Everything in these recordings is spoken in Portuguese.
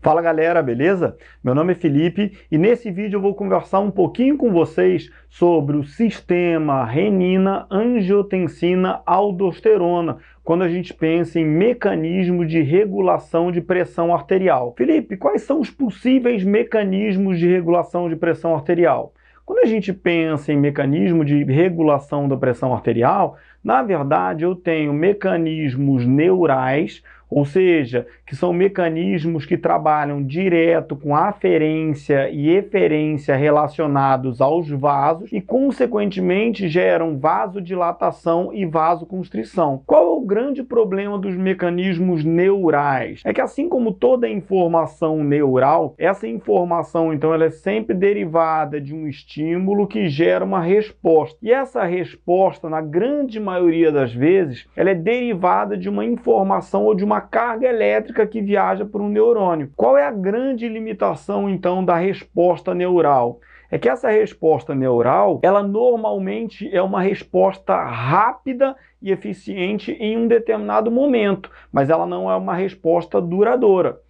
Fala galera, beleza? Meu nome é Felipe e nesse vídeo eu vou conversar um pouquinho com vocês sobre o sistema renina, angiotensina, aldosterona, quando a gente pensa em mecanismos de regulação de pressão arterial. Felipe, quais são os possíveis mecanismos de regulação de pressão arterial? Quando a gente pensa em mecanismo de regulação da pressão arterial, na verdade eu tenho mecanismos neurais, ou seja, que são mecanismos que trabalham direto com aferência e eferência relacionados aos vasos e, consequentemente, geram vasodilatação e vasoconstrição. Qual é o grande problema dos mecanismos neurais? É que, assim como toda informação neural, essa informação, então, ela é sempre derivada de um estímulo que gera uma resposta. E essa resposta, na grande maioria das vezes, ela é derivada de uma informação ou de uma uma carga elétrica que viaja por um neurônio. Qual é a grande limitação então da resposta neural? É que essa resposta neural, ela normalmente é uma resposta rápida e eficiente em um determinado momento, mas ela não é uma resposta duradoura.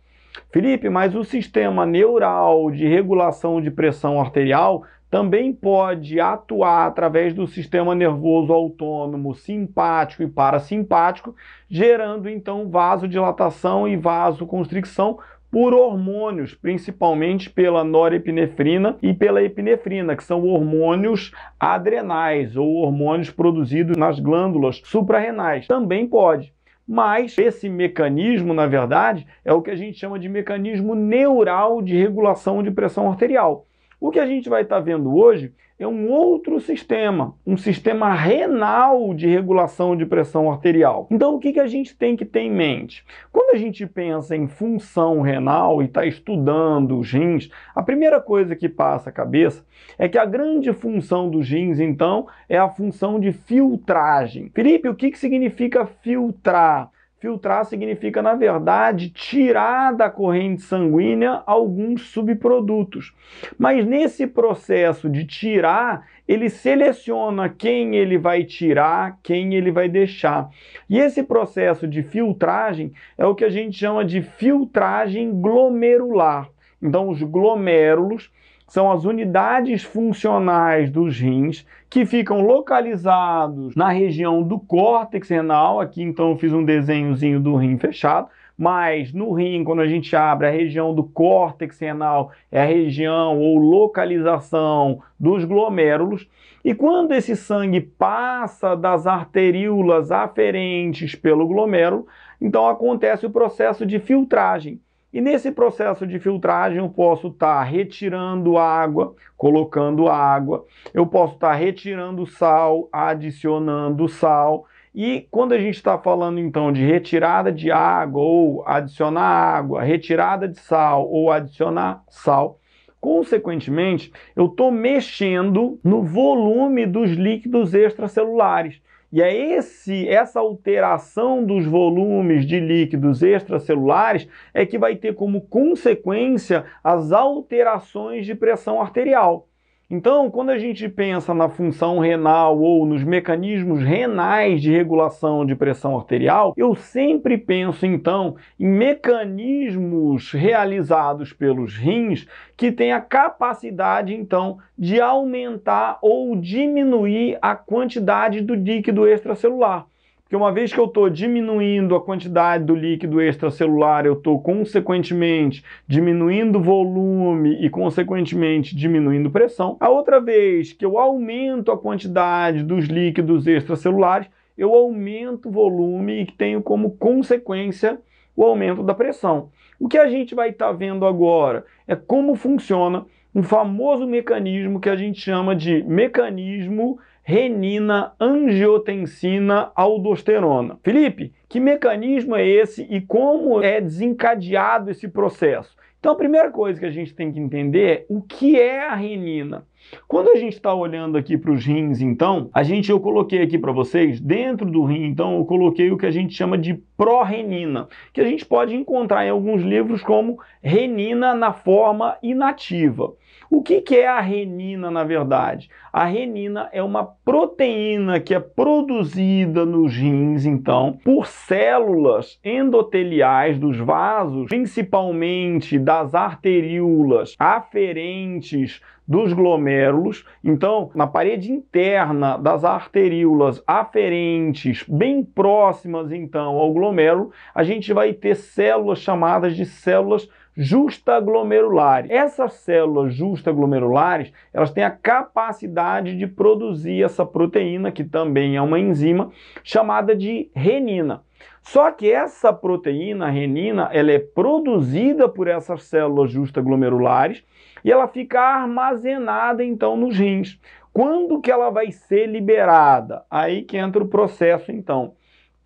Felipe, mas o sistema neural de regulação de pressão arterial também pode atuar através do sistema nervoso autônomo simpático e parasimpático, gerando então vasodilatação e vasoconstricção por hormônios, principalmente pela norepinefrina e pela epinefrina, que são hormônios adrenais ou hormônios produzidos nas glândulas suprarrenais. Também pode. Mas esse mecanismo, na verdade, é o que a gente chama de mecanismo neural de regulação de pressão arterial. O que a gente vai estar tá vendo hoje é um outro sistema, um sistema renal de regulação de pressão arterial. Então, o que, que a gente tem que ter em mente? Quando a gente pensa em função renal e está estudando os rins, a primeira coisa que passa a cabeça é que a grande função dos rins, então, é a função de filtragem. Felipe, o que, que significa filtrar? Filtrar significa, na verdade, tirar da corrente sanguínea alguns subprodutos. Mas nesse processo de tirar, ele seleciona quem ele vai tirar, quem ele vai deixar. E esse processo de filtragem é o que a gente chama de filtragem glomerular. Então, os glomérulos são as unidades funcionais dos rins que ficam localizados na região do córtex renal. Aqui então eu fiz um desenhozinho do rim fechado, mas no rim, quando a gente abre a região do córtex renal, é a região ou localização dos glomérulos. E quando esse sangue passa das arteríolas aferentes pelo glomérulo, então acontece o processo de filtragem. E nesse processo de filtragem eu posso estar tá retirando água, colocando água, eu posso estar tá retirando sal, adicionando sal. E quando a gente está falando então de retirada de água ou adicionar água, retirada de sal ou adicionar sal, consequentemente eu estou mexendo no volume dos líquidos extracelulares. E é esse, essa alteração dos volumes de líquidos extracelulares é que vai ter como consequência as alterações de pressão arterial. Então, quando a gente pensa na função renal ou nos mecanismos renais de regulação de pressão arterial, eu sempre penso então em mecanismos realizados pelos rins que têm a capacidade então de aumentar ou diminuir a quantidade do líquido extracelular. Porque uma vez que eu estou diminuindo a quantidade do líquido extracelular, eu estou consequentemente diminuindo o volume e consequentemente diminuindo pressão. A outra vez que eu aumento a quantidade dos líquidos extracelulares, eu aumento o volume e tenho como consequência o aumento da pressão. O que a gente vai estar tá vendo agora é como funciona um famoso mecanismo que a gente chama de mecanismo renina, angiotensina, aldosterona. Felipe, que mecanismo é esse e como é desencadeado esse processo? Então, a primeira coisa que a gente tem que entender é o que é a renina. Quando a gente está olhando aqui para os rins, então, a gente eu coloquei aqui para vocês, dentro do rim, então, eu coloquei o que a gente chama de pró-renina, que a gente pode encontrar em alguns livros como renina na forma inativa. O que, que é a renina, na verdade? A renina é uma proteína que é produzida nos rins, então, por células endoteliais dos vasos, principalmente das arteríolas aferentes dos glomérulos. Então, na parede interna das arteríolas aferentes, bem próximas então ao glomérulo, a gente vai ter células chamadas de células justaglomerulares. Essas células justaglomerulares, elas têm a capacidade de produzir essa proteína, que também é uma enzima, chamada de renina. Só que essa proteína, a renina, ela é produzida por essas células justaglomerulares e ela fica armazenada então nos rins. Quando que ela vai ser liberada? Aí que entra o processo então.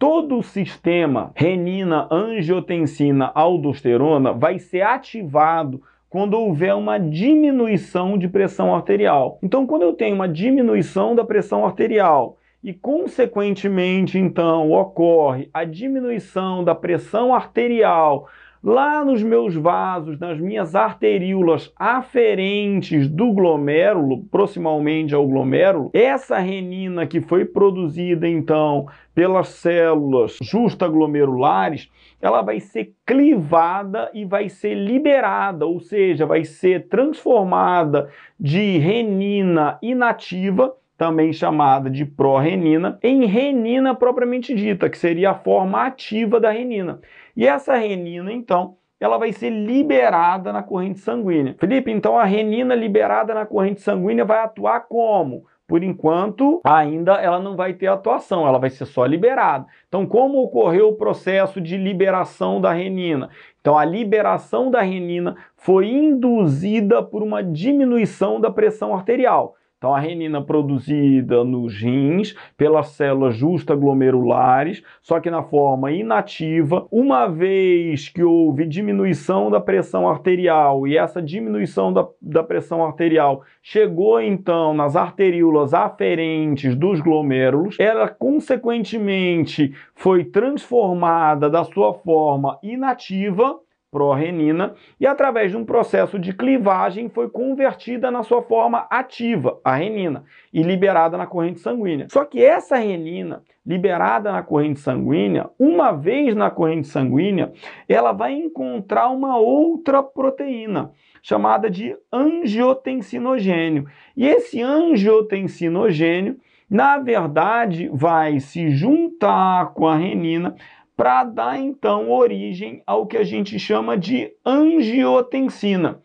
Todo o sistema renina, angiotensina, aldosterona vai ser ativado quando houver uma diminuição de pressão arterial. Então, quando eu tenho uma diminuição da pressão arterial e, consequentemente, então, ocorre a diminuição da pressão arterial lá nos meus vasos, nas minhas arteríolas aferentes do glomérulo, proximamente ao glomérulo, essa renina que foi produzida então pelas células justaglomerulares, ela vai ser clivada e vai ser liberada, ou seja, vai ser transformada de renina inativa também chamada de pró-renina, em renina propriamente dita, que seria a forma ativa da renina. E essa renina, então, ela vai ser liberada na corrente sanguínea. Felipe, então a renina liberada na corrente sanguínea vai atuar como? Por enquanto, ainda ela não vai ter atuação, ela vai ser só liberada. Então, como ocorreu o processo de liberação da renina? Então, a liberação da renina foi induzida por uma diminuição da pressão arterial. Então, a renina produzida nos rins pelas células justaglomerulares, só que na forma inativa, uma vez que houve diminuição da pressão arterial e essa diminuição da, da pressão arterial chegou então nas arteríolas aferentes dos glomérulos, ela consequentemente foi transformada da sua forma inativa pró-renina e através de um processo de clivagem foi convertida na sua forma ativa, a renina, e liberada na corrente sanguínea. Só que essa renina liberada na corrente sanguínea, uma vez na corrente sanguínea, ela vai encontrar uma outra proteína chamada de angiotensinogênio. E esse angiotensinogênio, na verdade, vai se juntar com a renina para dar então origem ao que a gente chama de angiotensina.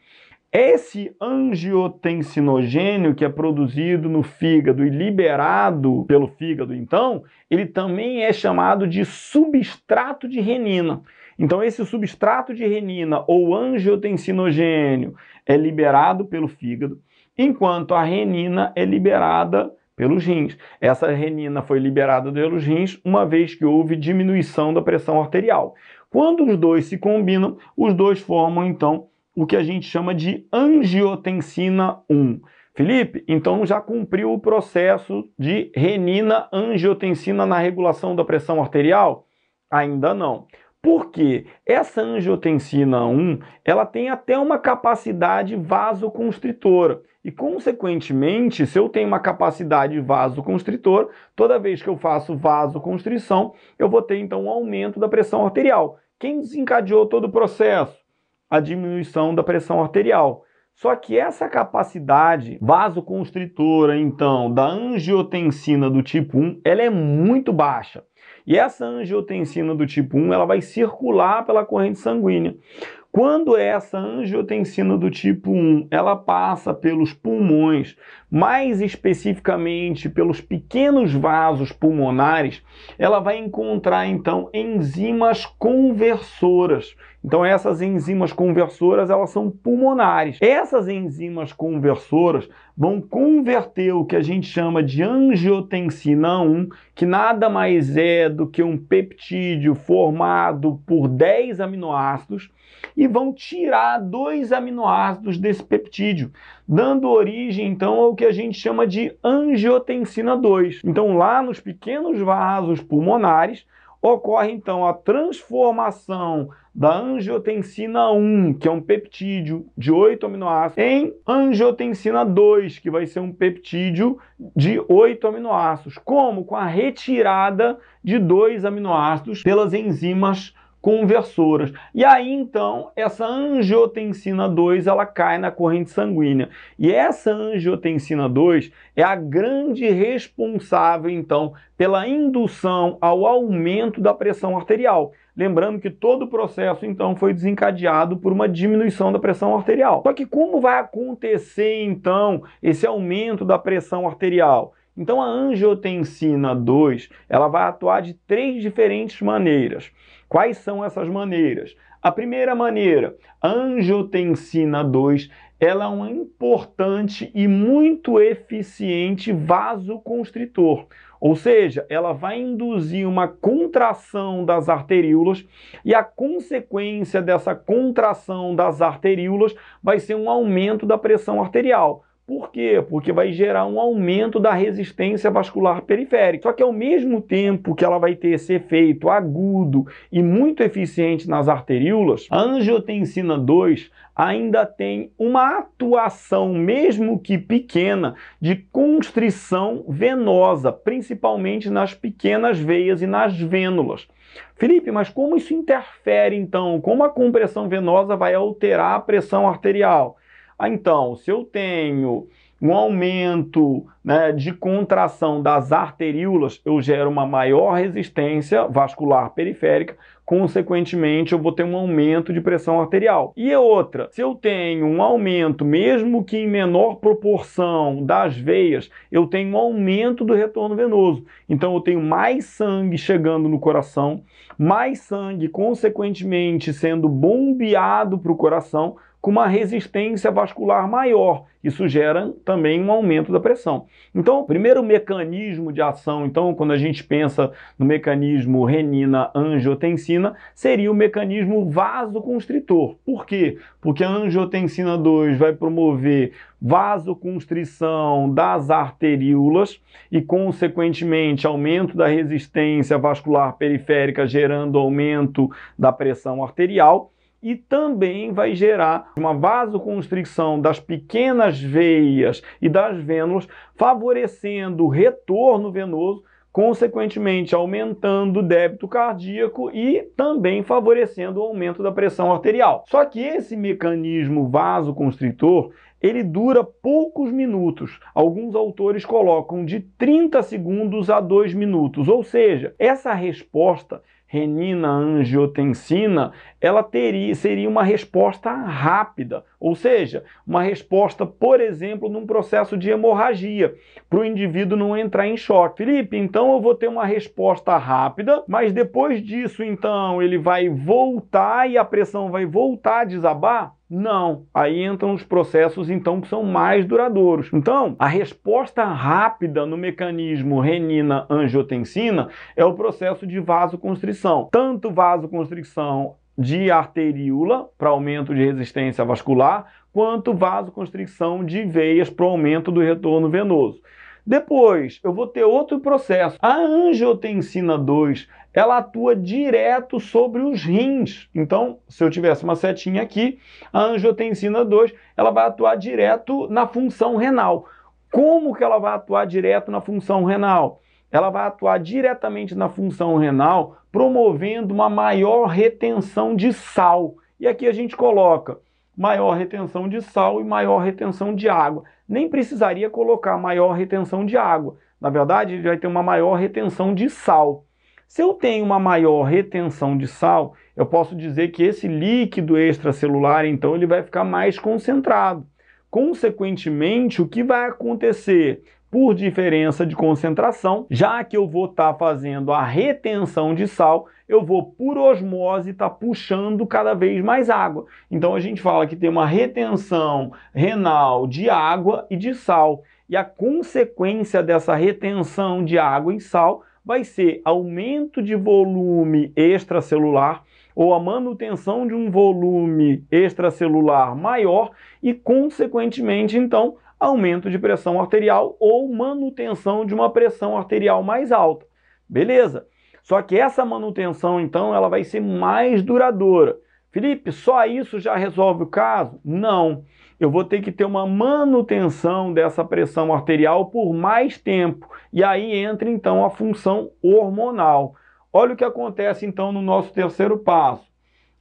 Esse angiotensinogênio que é produzido no fígado e liberado pelo fígado, então, ele também é chamado de substrato de renina. Então, esse substrato de renina ou angiotensinogênio é liberado pelo fígado, enquanto a renina é liberada pelos rins. Essa renina foi liberada pelos rins uma vez que houve diminuição da pressão arterial. Quando os dois se combinam, os dois formam então o que a gente chama de angiotensina 1. Felipe, então já cumpriu o processo de renina-angiotensina na regulação da pressão arterial? Ainda não. Porque essa angiotensina 1, ela tem até uma capacidade vasoconstritora. E, consequentemente, se eu tenho uma capacidade vasoconstritor, toda vez que eu faço vasoconstrição, eu vou ter, então, um aumento da pressão arterial. Quem desencadeou todo o processo? A diminuição da pressão arterial. Só que essa capacidade vasoconstritora, então, da angiotensina do tipo 1, ela é muito baixa. E essa angiotensina do tipo 1, ela vai circular pela corrente sanguínea. Quando essa angiotensina do tipo 1, ela passa pelos pulmões, mais especificamente pelos pequenos vasos pulmonares, ela vai encontrar então enzimas conversoras. Então essas enzimas conversoras, elas são pulmonares. Essas enzimas conversoras vão converter o que a gente chama de angiotensina 1, que nada mais é do que um peptídeo formado por 10 aminoácidos, e vão tirar dois aminoácidos desse peptídeo, dando origem então ao que a gente chama de angiotensina 2. Então lá nos pequenos vasos pulmonares, ocorre então a transformação da angiotensina 1, que é um peptídeo de 8 aminoácidos, em angiotensina 2, que vai ser um peptídeo de 8 aminoácidos. Como? Com a retirada de dois aminoácidos pelas enzimas conversoras. E aí então essa angiotensina 2 ela cai na corrente sanguínea. E essa angiotensina 2 é a grande responsável então pela indução ao aumento da pressão arterial. Lembrando que todo o processo então foi desencadeado por uma diminuição da pressão arterial. Só que como vai acontecer então esse aumento da pressão arterial? Então a angiotensina 2, ela vai atuar de três diferentes maneiras. Quais são essas maneiras? A primeira maneira, a angiotensina 2, ela é um importante e muito eficiente vasoconstritor. Ou seja, ela vai induzir uma contração das arteríolas e a consequência dessa contração das arteríolas vai ser um aumento da pressão arterial. Por quê? Porque vai gerar um aumento da resistência vascular periférica. Só que ao mesmo tempo que ela vai ter esse efeito agudo e muito eficiente nas arteríolas, a angiotensina 2 ainda tem uma atuação, mesmo que pequena, de constrição venosa, principalmente nas pequenas veias e nas vênulas. Felipe, mas como isso interfere então? Como a compressão venosa vai alterar a pressão arterial? Ah, então, se eu tenho um aumento né, de contração das arteríolas, eu gero uma maior resistência vascular periférica, consequentemente eu vou ter um aumento de pressão arterial. E outra, se eu tenho um aumento, mesmo que em menor proporção das veias, eu tenho um aumento do retorno venoso. Então eu tenho mais sangue chegando no coração, mais sangue, consequentemente, sendo bombeado para o coração, com uma resistência vascular maior. Isso gera também um aumento da pressão. Então, o primeiro mecanismo de ação, então, quando a gente pensa no mecanismo renina-angiotensina, seria o mecanismo vasoconstritor. Por quê? Porque a angiotensina 2 vai promover vasoconstrição das arteríolas e, consequentemente, aumento da resistência vascular periférica, gerando aumento da pressão arterial e também vai gerar uma vasoconstricção das pequenas veias e das vênulas, favorecendo o retorno venoso, consequentemente aumentando o débito cardíaco e também favorecendo o aumento da pressão arterial. Só que esse mecanismo vasoconstritor ele dura poucos minutos. Alguns autores colocam de 30 segundos a 2 minutos. Ou seja, essa resposta renina-angiotensina, ela teria, seria uma resposta rápida, ou seja, uma resposta, por exemplo, num processo de hemorragia, para o indivíduo não entrar em choque. Felipe, então eu vou ter uma resposta rápida, mas depois disso, então, ele vai voltar e a pressão vai voltar a desabar? Não. Aí entram os processos, então, que são mais duradouros. Então, a resposta rápida no mecanismo renina-angiotensina é o processo de vasoconstrição. Tanto vasoconstrição de arteríola, para aumento de resistência vascular, quanto vasoconstrição de veias para aumento do retorno venoso. Depois, eu vou ter outro processo. A angiotensina 2, ela atua direto sobre os rins. Então, se eu tivesse uma setinha aqui, a angiotensina 2, ela vai atuar direto na função renal. Como que ela vai atuar direto na função renal? Ela vai atuar diretamente na função renal, promovendo uma maior retenção de sal. E aqui a gente coloca maior retenção de sal e maior retenção de água nem precisaria colocar maior retenção de água. Na verdade, ele vai ter uma maior retenção de sal. Se eu tenho uma maior retenção de sal, eu posso dizer que esse líquido extracelular, então, ele vai ficar mais concentrado. Consequentemente, o que vai acontecer? Por diferença de concentração, já que eu vou estar tá fazendo a retenção de sal, eu vou por osmose estar tá puxando cada vez mais água. Então a gente fala que tem uma retenção renal de água e de sal. E a consequência dessa retenção de água e sal vai ser aumento de volume extracelular ou a manutenção de um volume extracelular maior e, consequentemente, então, aumento de pressão arterial ou manutenção de uma pressão arterial mais alta. Beleza? Só que essa manutenção, então, ela vai ser mais duradoura. Felipe, só isso já resolve o caso? Não. Eu vou ter que ter uma manutenção dessa pressão arterial por mais tempo. E aí entra então a função hormonal. Olha o que acontece então no nosso terceiro passo.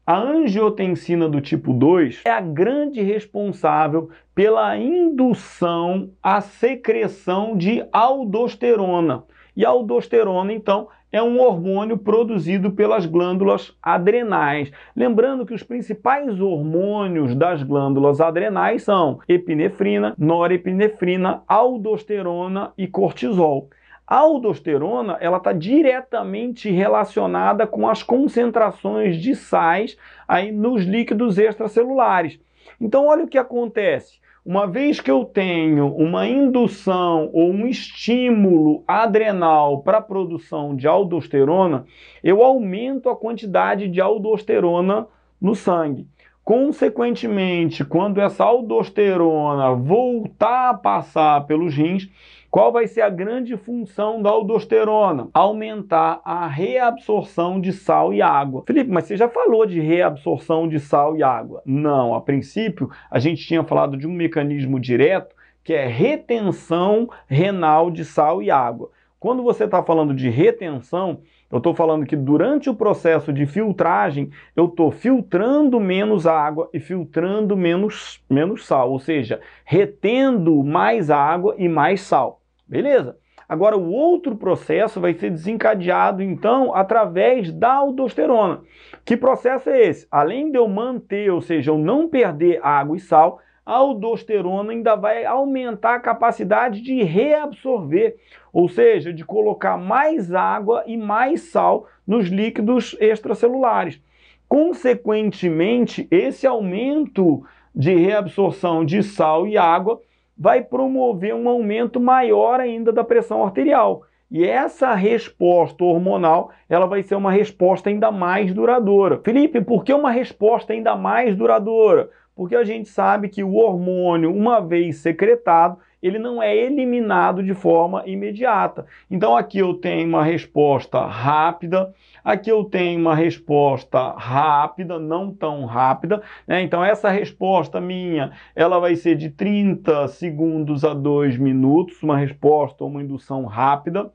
A angiotensina do tipo 2 é a grande responsável pela indução à secreção de aldosterona. E a aldosterona, então, é um hormônio produzido pelas glândulas adrenais. Lembrando que os principais hormônios das glândulas adrenais são epinefrina, norepinefrina, aldosterona e cortisol. A aldosterona ela está diretamente relacionada com as concentrações de sais aí nos líquidos extracelulares. Então olha o que acontece. Uma vez que eu tenho uma indução ou um estímulo adrenal para a produção de aldosterona, eu aumento a quantidade de aldosterona no sangue. Consequentemente, quando essa aldosterona voltar a passar pelos rins, qual vai ser a grande função da aldosterona? Aumentar a reabsorção de sal e água. Felipe, mas você já falou de reabsorção de sal e água? Não, a princípio a gente tinha falado de um mecanismo direto que é retenção renal de sal e água. Quando você está falando de retenção, eu estou falando que durante o processo de filtragem, eu estou filtrando menos água e filtrando menos, menos sal, ou seja, retendo mais água e mais sal. Beleza? Agora, o outro processo vai ser desencadeado, então, através da aldosterona. Que processo é esse? Além de eu manter, ou seja, eu não perder água e sal, a aldosterona ainda vai aumentar a capacidade de reabsorver, ou seja, de colocar mais água e mais sal nos líquidos extracelulares. Consequentemente, esse aumento de reabsorção de sal e água vai promover um aumento maior ainda da pressão arterial. E essa resposta hormonal, ela vai ser uma resposta ainda mais duradoura. Felipe, por que uma resposta ainda mais duradoura? Porque a gente sabe que o hormônio, uma vez secretado, ele não é eliminado de forma imediata. Então aqui eu tenho uma resposta rápida, aqui eu tenho uma resposta rápida, não tão rápida. Né? Então essa resposta minha, ela vai ser de 30 segundos a 2 minutos, uma resposta ou uma indução rápida.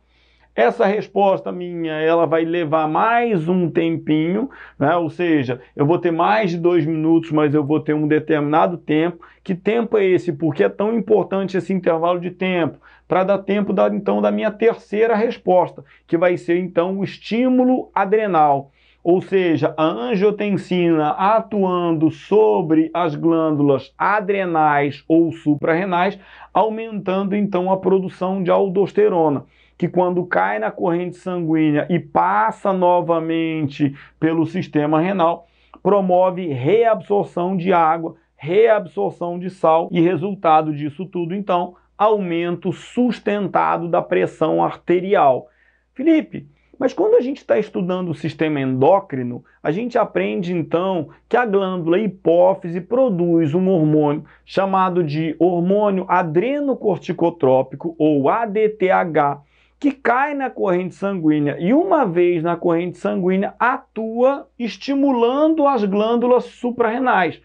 Essa resposta minha, ela vai levar mais um tempinho, né? ou seja, eu vou ter mais de dois minutos, mas eu vou ter um determinado tempo. Que tempo é esse? Porque é tão importante esse intervalo de tempo? Para dar tempo, da, então, da minha terceira resposta, que vai ser, então, o estímulo adrenal. Ou seja, a angiotensina atuando sobre as glândulas adrenais ou suprarrenais, aumentando então a produção de aldosterona que quando cai na corrente sanguínea e passa novamente pelo sistema renal, promove reabsorção de água, reabsorção de sal e resultado disso tudo, então, aumento sustentado da pressão arterial. Felipe, mas quando a gente está estudando o sistema endócrino, a gente aprende então que a glândula hipófise produz um hormônio chamado de hormônio adrenocorticotrópico ou ADTH, que cai na corrente sanguínea e, uma vez na corrente sanguínea, atua estimulando as glândulas suprarrenais.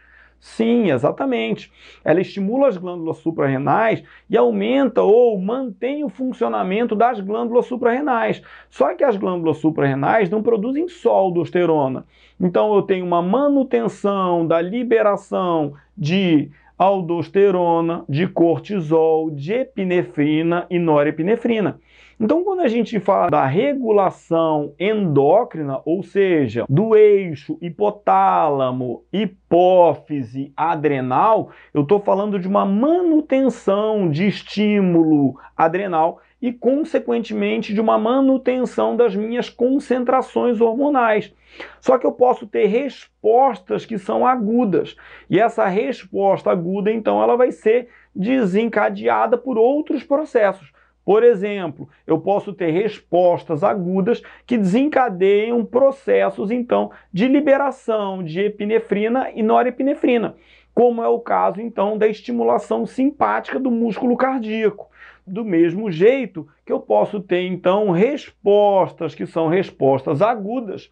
Sim, exatamente. Ela estimula as glândulas suprarrenais e aumenta ou mantém o funcionamento das glândulas suprarrenais. Só que as glândulas suprarrenais não produzem só aldosterona. Então eu tenho uma manutenção da liberação de aldosterona, de cortisol, de epinefrina e norepinefrina. Então, quando a gente fala da regulação endócrina, ou seja, do eixo hipotálamo, hipófise, adrenal, eu estou falando de uma manutenção de estímulo adrenal e, consequentemente, de uma manutenção das minhas concentrações hormonais. Só que eu posso ter respostas que são agudas. E essa resposta aguda, então, ela vai ser desencadeada por outros processos. Por exemplo, eu posso ter respostas agudas que desencadeiam processos, então, de liberação de epinefrina e norepinefrina, como é o caso, então, da estimulação simpática do músculo cardíaco. do mesmo jeito que eu posso ter então respostas que são respostas agudas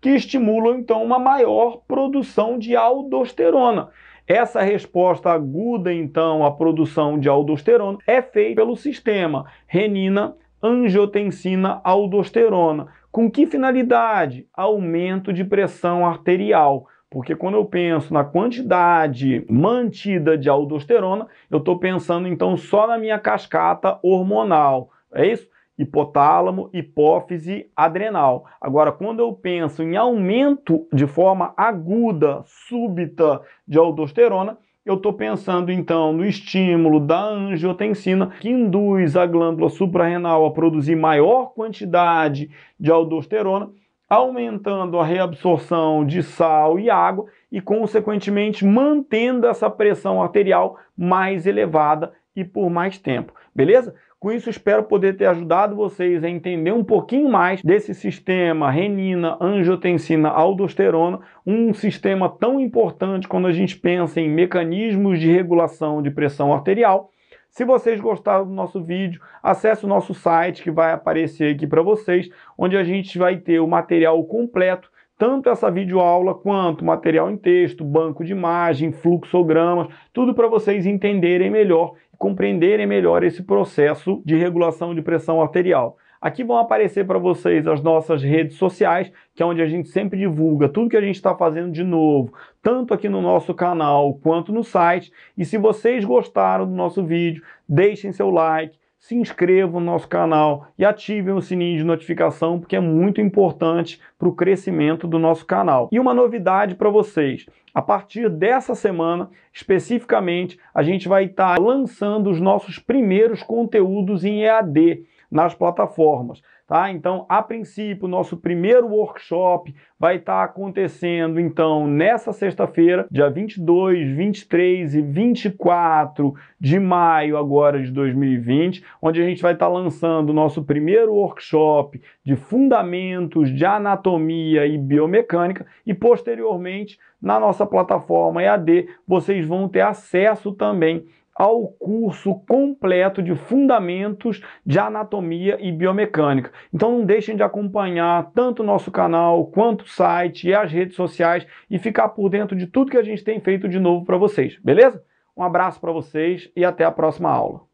que estimulam então uma maior produção de aldosterona. Essa resposta aguda então à produção de aldosterona é feita pelo sistema renina, angiotensina, aldosterona. Com que finalidade? Aumento de pressão arterial. Porque quando eu penso na quantidade mantida de aldosterona, eu estou pensando então só na minha cascata hormonal. É isso? Hipotálamo, hipófise, adrenal. Agora, quando eu penso em aumento de forma aguda, súbita de aldosterona, eu estou pensando então no estímulo da angiotensina, que induz a glândula suprarrenal a produzir maior quantidade de aldosterona aumentando a reabsorção de sal e água e, consequentemente, mantendo essa pressão arterial mais elevada e por mais tempo. Beleza? Com isso, espero poder ter ajudado vocês a entender um pouquinho mais desse sistema renina, angiotensina, aldosterona, um sistema tão importante quando a gente pensa em mecanismos de regulação de pressão arterial se vocês gostaram do nosso vídeo, acesse o nosso site que vai aparecer aqui para vocês, onde a gente vai ter o material completo, tanto essa videoaula quanto material em texto, banco de imagem, fluxogramas, tudo para vocês entenderem melhor e compreenderem melhor esse processo de regulação de pressão arterial. Aqui vão aparecer para vocês as nossas redes sociais, que é onde a gente sempre divulga tudo que a gente está fazendo de novo, tanto aqui no nosso canal quanto no site. E se vocês gostaram do nosso vídeo, deixem seu like, se inscrevam no nosso canal e ativem o sininho de notificação, porque é muito importante para o crescimento do nosso canal. E uma novidade para vocês: a partir dessa semana, especificamente, a gente vai estar tá lançando os nossos primeiros conteúdos em EAD nas plataformas. Tá? Então, a princípio, nosso primeiro workshop vai estar acontecendo então nessa sexta-feira, dia 22, 23 e 24 de maio agora de 2020, onde a gente vai estar lançando o nosso primeiro workshop de fundamentos de anatomia e biomecânica e posteriormente na nossa plataforma EAD vocês vão ter acesso também ao curso completo de fundamentos de anatomia e biomecânica. Então não deixem de acompanhar tanto o nosso canal quanto o site e as redes sociais e ficar por dentro de tudo que a gente tem feito de novo para vocês, beleza? Um abraço para vocês e até a próxima aula.